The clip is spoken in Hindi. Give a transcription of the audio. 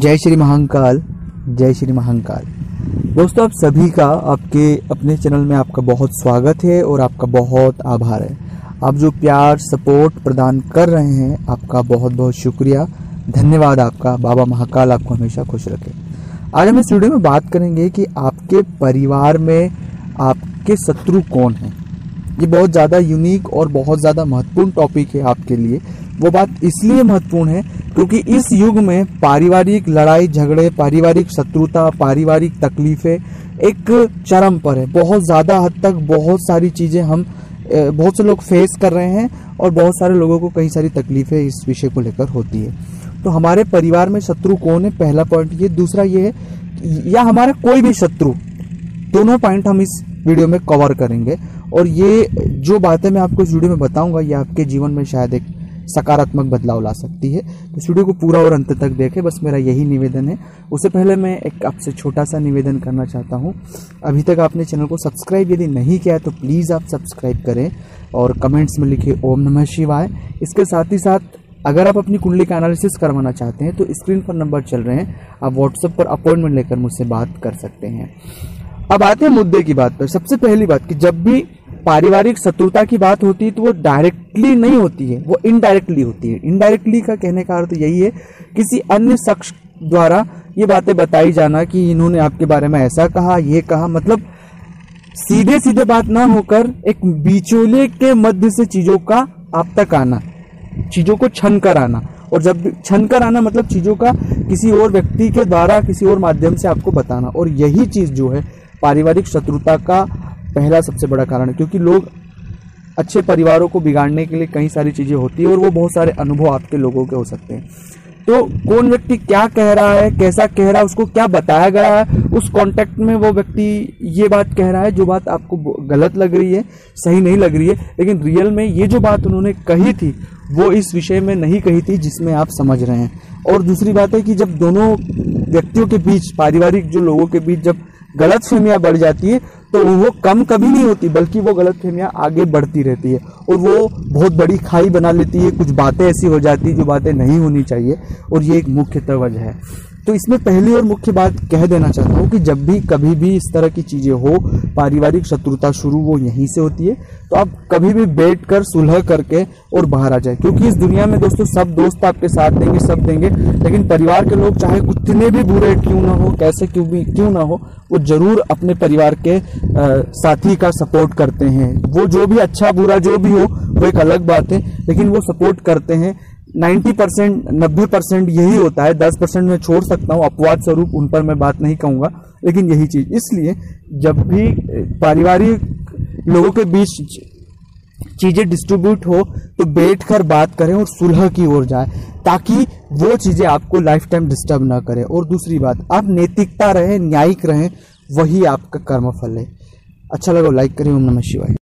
जय श्री महाकाल, जय श्री महाकाल। दोस्तों, आप सभी का, आपके अपने चैनल में आपका बहुत स्वागत है और आपका बहुत आभार है। आप जो प्यार, सपोर्ट प्रदान कर रहे हैं, आपका बहुत बहुत शुक्रिया। धन्यवाद आपका। बाबा महाकाल आपको हमेशा खुश रखे। आज हम इस वीडियो में बात करेंगे कि आपके परिवार में आपके शत्रु कौन हैं। ये बहुत ज़्यादा यूनिक और बहुत ज़्यादा महत्वपूर्ण टॉपिक है आपके लिए। वो बात इसलिए महत्वपूर्ण है क्योंकि इस युग में पारिवारिक लड़ाई, झगड़े, पारिवारिक शत्रुता, पारिवारिक तकलीफें एक चरम पर है। बहुत ज़्यादा हद तक बहुत सारी चीज़ें हम बहुत से लोग फेस कर रहे हैं और बहुत सारे लोगों को कई सारी तकलीफें इस विषय को लेकर होती है। तो हमारे परिवार में शत्रु कौन है? पहला पॉइंट ये। दूसरा ये है या हमारा कोई भी शत्रु, दोनों पॉइंट हम इस वीडियो में कवर करेंगे। और ये जो बातें मैं आपको इस वीडियो में बताऊँगा, ये आपके जीवन में शायद एक सकारात्मक बदलाव ला सकती है। तो इस वीडियो को पूरा और अंत तक देखें, बस मेरा यही निवेदन है। उससे पहले मैं एक आपसे छोटा सा निवेदन करना चाहता हूँ। अभी तक आपने चैनल को सब्सक्राइब यदि नहीं किया है तो प्लीज़ आप सब्सक्राइब करें और कमेंट्स में लिखे, ओम नमः शिवाय। इसके साथ ही साथ, अगर आप अपनी कुंडली का एनालिसिस करवाना चाहते हैं तो स्क्रीन पर नंबर चल रहे हैं। आप व्हाट्सएप पर अपॉइंटमेंट लेकर मुझसे बात कर सकते हैं। अब आते हैं मुद्दे की बात पर। सबसे पहली बात कि जब भी पारिवारिक शत्रुता की बात होती है तो वो डायरेक्टली नहीं होती है, वो इनडायरेक्टली होती है। इनडायरेक्टली का कहने का अर्थ यही है, किसी अन्य शख्स द्वारा ये बातें बताई जाना कि इन्होंने आपके बारे में ऐसा कहा, ये कहा मतलब सीधे सीधे बात ना होकर एक बिचौले के मध्य से चीज़ों का आप तक आना, चीज़ों को छन कर आना। और जब छन कर आना मतलब चीज़ों का किसी और व्यक्ति के द्वारा, किसी और माध्यम से आपको बताना। और यही चीज़ जो है, पारिवारिक शत्रुता का पहला सबसे बड़ा कारण है, क्योंकि लोग अच्छे परिवारों को बिगाड़ने के लिए कई सारी चीज़ें होती है और वो बहुत सारे अनुभव आपके लोगों के हो सकते हैं। तो कौन व्यक्ति क्या कह रहा है, कैसा कह रहा है, उसको क्या बताया गया है, उस कॉन्टेक्ट में वो व्यक्ति ये बात कह रहा है, जो बात आपको गलत लग रही है, सही नहीं लग रही है, लेकिन रियल में ये जो बात उन्होंने कही थी, वो इस विषय में नहीं कही थी जिसमें आप समझ रहे हैं। और दूसरी बात है कि जब दोनों व्यक्तियों के बीच, पारिवारिक जो लोगों के बीच जब गलत फहमियाँ बढ़ जाती है तो वो कम कभी नहीं होती, बल्कि वो गलत फहमियाँ आगे बढ़ती रहती है। और वो बहुत बड़ी खाई बना लेती है, कुछ बातें ऐसी हो जाती है जो बातें नहीं होनी चाहिए, और ये एक मुख्यतः वजह है। तो इसमें पहली और मुख्य बात कह देना चाहता हूँ कि जब भी कभी भी इस तरह की चीज़ें हो, पारिवारिक शत्रुता शुरू वो यहीं से होती है तो आप कभी भी बैठ कर सुलह करके और बाहर आ जाए। क्योंकि इस दुनिया में दोस्तों सब दोस्त आपके साथ देंगे, सब देंगे, लेकिन परिवार के लोग चाहे कितने भी बुरे क्यों ना हो, कैसे क्यों भी क्यों ना हो, वो ज़रूर अपने परिवार के साथी का सपोर्ट करते हैं। वो जो भी अच्छा बुरा जो भी हो, वो एक अलग बात है, लेकिन वो सपोर्ट करते हैं नाइन्टी परसेंट, नब्बे परसेंट यही होता है। दस परसेंट मैं छोड़ सकता हूँ, अपवाद स्वरूप, उन पर मैं बात नहीं कहूँगा। लेकिन यही चीज़। इसलिए जब भी पारिवारिक लोगों के बीच चीज़ें डिस्ट्रीब्यूट हो तो बैठ कर बात करें और सुलह की ओर जाए, ताकि वो चीज़ें आपको लाइफ टाइम डिस्टर्ब ना करें। और दूसरी बात, आप नैतिकता रहें, न्यायिक रहें, वही आपका कर्म फल है। अच्छा लगा लाइक करें ओम नमः शिवाय।